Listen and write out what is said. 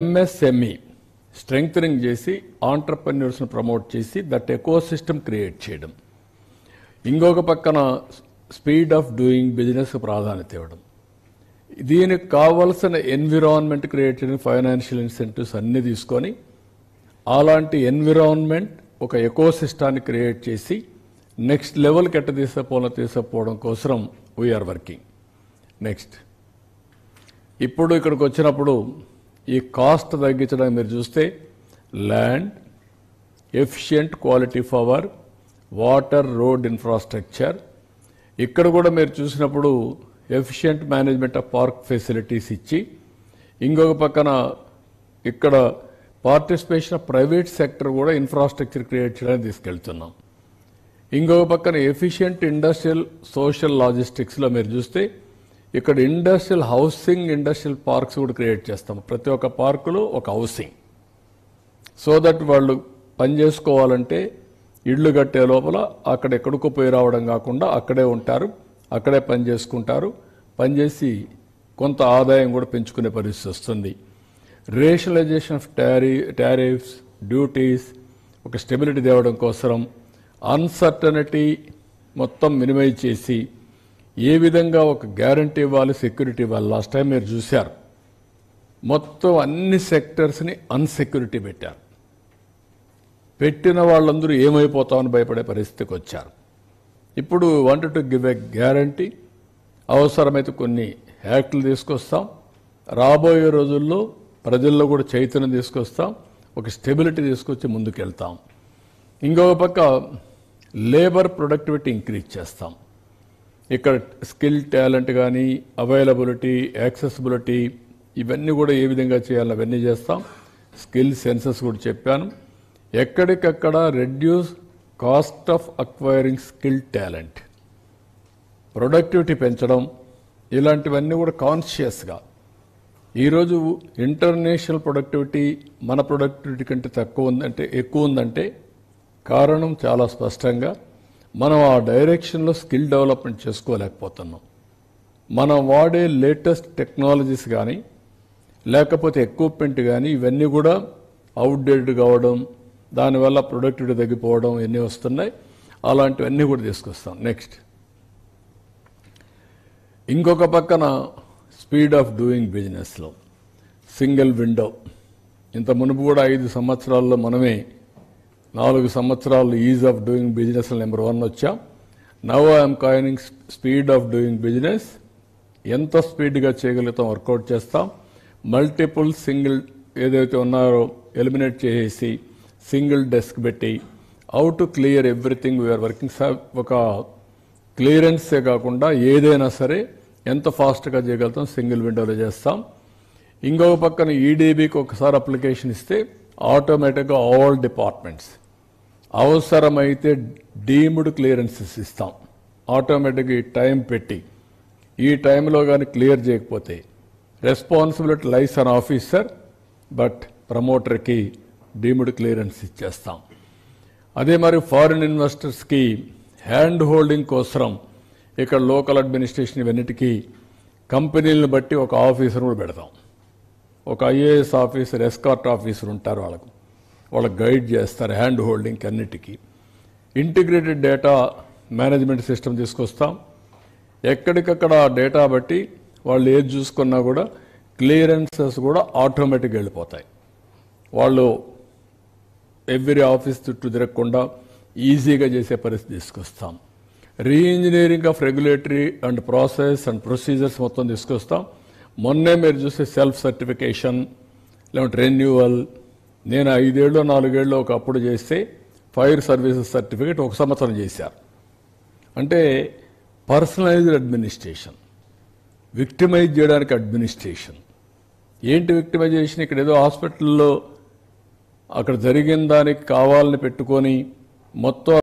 MSME strengthening చేసి ఆంటర్ప్రెన్యూర్స్ని promote చేసి దట్ ఎకో సిస్టమ్ క్రియేట్ చేయడం. ఇంకొక పక్కన స్పీడ్ ఆఫ్ డూయింగ్ బిజినెస్ ప్రాధాన్యత ఇవ్వడం. దీనికి కావలసిన ఎన్విరాన్మెంట్ క్రియేట్ చేయడం ఫైనాన్షియల్ ఇన్సెంటివ్స్ అన్నీ తీసుకొని అలాంటి ఎన్విరాన్మెంట్ ఒక ఎకో సిస్టాన్ని క్రియేట్ చేసి నెక్స్ట్ లెవెల్కి ఎట్ట తీసుకుపోవాలో తీసుకుపోవడం కోసం వీఆర్ వర్కింగ్ నెక్స్ట్ ఇప్పుడు ఇక్కడికి వచ్చినప్పుడు ఈ కాస్ట్ తగ్గించడానికి మీరు చూస్తే land efficient quality power water road infrastructure. ఇక్కడ కూడా మీరు చూసినప్పుడు efficient management of park facilities ఇచ్చి ఇంకొక పక్కన ఇక్కడ పార్టిసిపేషన్ ఆఫ్ ప్రైవేట్ సెక్టర్ కూడా ఇన్ఫ్రాస్ట్రక్చర్ క్రియేట్ చేయడానికి తీసుకెళ్తున్నాం. ఇంకొక పక్కన ఎఫిషియంట్ ఇండస్ట్రియల్ సోషల్ లాజిస్టిక్స్లో మీరు చూస్తే ఇక్కడ ఇండస్ట్రియల్ హౌసింగ్ ఇండస్ట్రియల్ పార్క్స్ కూడా క్రియేట్ చేస్తాం. ప్రతి ఒక్క పార్కులో ఒక హౌసింగ్ సో దట్ వాళ్ళు పని చేసుకోవాలంటే ఇళ్ళు కట్టే లోపల అక్కడ ఎక్కడికో పోయి రావడం కాకుండా అక్కడే ఉంటారు అక్కడే పని చేసుకుంటారు. పనిచేసి కొంత ఆదాయం కూడా పెంచుకునే పరిస్థితి వస్తుంది. రేషనలైజేషన్ ఆఫ్ టారీ టారిఫ్స్ డ్యూటీస్ ఒక స్టెబిలిటీ తేవడం కోసం అన్సర్టనిటీ మొత్తం మినిమైజ్ చేసి ఏ విధంగా ఒక గ్యారంటీ ఇవ్వాలి సెక్యూరిటీ ఇవ్వాలి? లాస్ట్ టైం మీరు చూశారు. మొత్తం అన్ని సెక్టర్స్ని అన్సెక్యూరిటీ పెట్టారు. పెట్టిన వాళ్ళందరూ ఏమైపోతామని భయపడే పరిస్థితికి వచ్చారు. ఇప్పుడు వంట టు గివ్ ఎ గ్యారంటీ అవసరమైతే కొన్ని యాక్ట్లు తీసుకొస్తాం. రాబోయే రోజుల్లో ప్రజల్లో కూడా చైతన్యం తీసుకొస్తాం. ఒక స్టెబిలిటీ తీసుకొచ్చి ముందుకెళ్తాం. ఇంకొక పక్క లేబర్ ప్రొడక్టివిటీ ఇంక్రీజ్ చేస్తాం. ఇక్కడ స్కిల్ టాలెంట్ కానీ అవైలబిలిటీ యాక్సెసిబిలిటీ ఇవన్నీ కూడా ఏ విధంగా చేయాలని అవన్నీ చేస్తాం. స్కిల్ సెన్సెస్ కూడా చెప్పాను. ఎక్కడికక్కడ reduce cost of acquiring skill talent. Productivity పెంచడం ఇలాంటివన్నీ కూడా కాన్షియస్గా ఈరోజు ఇంటర్నేషనల్ ప్రొడక్టివిటీ మన ప్రొడక్టివిటీ కంటే తక్కువ ఉందంటే ఎక్కువ ఉందంటే కారణం చాలా స్పష్టంగా మనం ఆ డైరెక్షన్లో స్కిల్ డెవలప్మెంట్ చేసుకోలేకపోతున్నాం. మనం వాడే లేటెస్ట్ టెక్నాలజీస్ కానీ లేకపోతే ఎక్విప్మెంట్ కానీ ఇవన్నీ కూడా అవుట్డేటెడ్ కావడం దానివల్ల ప్రొడక్టివిటీ తగ్గిపోవడం ఇవన్నీ వస్తున్నాయి. అలాంటివన్నీ కూడా తీసుకొస్తాం. నెక్స్ట్ ఇంకొక పక్కన స్పీడ్ ఆఫ్ డూయింగ్ బిజినెస్లో సింగిల్ విండో ఇంత మునుపు కూడా ఐదు సంవత్సరాల్లో మనమే నాలుగు సంవత్సరాలు ease of doing business number one వచ్చాం. Now I'm coining speed of doing business ఎంత స్పీడ్గా చేయగలుగుతాం వర్కౌట్ చేస్తాం. మల్టిపుల్ సింగిల్ ఏదైతే ఉన్నారో ఎలిమినేట్ చేసేసి సింగిల్ డెస్క్ పెట్టి how to clear everything we are working ఒక క్లియరెన్సే కాకుండా ఏదైనా సరే ఎంత ఫాస్ట్గా చేయగలుగుతాం సింగిల్ విండోలో చేస్తాం. ఇంకొక పక్కన ఈడీబీకి ఒకసారి అప్లికేషన్ ఇస్తే ఆటోమేటిక్గా ఆల్ డిపార్ట్మెంట్స్ అవసరమైతే డీమ్డ్ క్లియరెన్సెస్ ఇస్తాం. ఆటోమేటిక్గా ఈ టైం పెట్టి. ఈ టైంలో కానీ క్లియర్ చేయకపోతే. Responsibility lies on officer but ప్రమోటర్కి deemed clearance ఇచ్చేస్తాం. అదే మరి ఫారిన్ ఇన్వెస్టర్స్కి హ్యాండ్ హోల్డింగ్ కోసం ఇక్కడ లోకల్ అడ్మినిస్ట్రేషన్ ఇవన్నిటికీ కంపెనీలను బట్టి ఒక ఆఫీసర్ కూడా పెడతాం. ఒక ఐఏఎస్ ఆఫీసర్ ఎస్కార్ట్ ఆఫీసర్ ఉంటారు వాళ్ళకు. వాళ్ళకి గైడ్ చేస్తారు హ్యాండ్ హోల్డింగ్ అన్నిటికీ. ఇంటిగ్రేటెడ్ డేటా మేనేజ్మెంట్ సిస్టమ్ తీసుకొస్తాం. ఎక్కడికక్కడ డేటా బట్టి వాళ్ళు ఏది చూసుకున్నా కూడా క్లియరెన్సెస్ కూడా ఆటోమేటిక్గా వెళ్ళిపోతాయి. వాళ్ళు ఎవ్రీ ఆఫీస్ చుట్టూ తిరగకుండా ఈజీగా చేసే పరిస్థితి తీసుకొస్తాం. Reengineering of regulatory and process and procedures మొత్తం తీసుకొస్తాం. మొన్నే మీరు చూసే సెల్ఫ్ సర్టిఫికేషన్ లేకుంటే రెన్యువల్. నేను ఐదేళ్ళు నాలుగేళ్ళు ఒకప్పుడు చేస్తే ఫైర్ సర్వీసెస్ సర్టిఫికేట్ ఒక సంవత్సరం చేశారు. అంటే పర్సనలైజ్డ్ అడ్మినిస్ట్రేషన్ విక్టిమైజ్ చేయడానికి అడ్మినిస్ట్రేషన్. ఏంటి విక్టిమైజేషన్? ఇక్కడ ఏదో హాస్పిటల్లో అక్కడ జరిగిన దానికి కావాలని పెట్టుకొని మొత్తం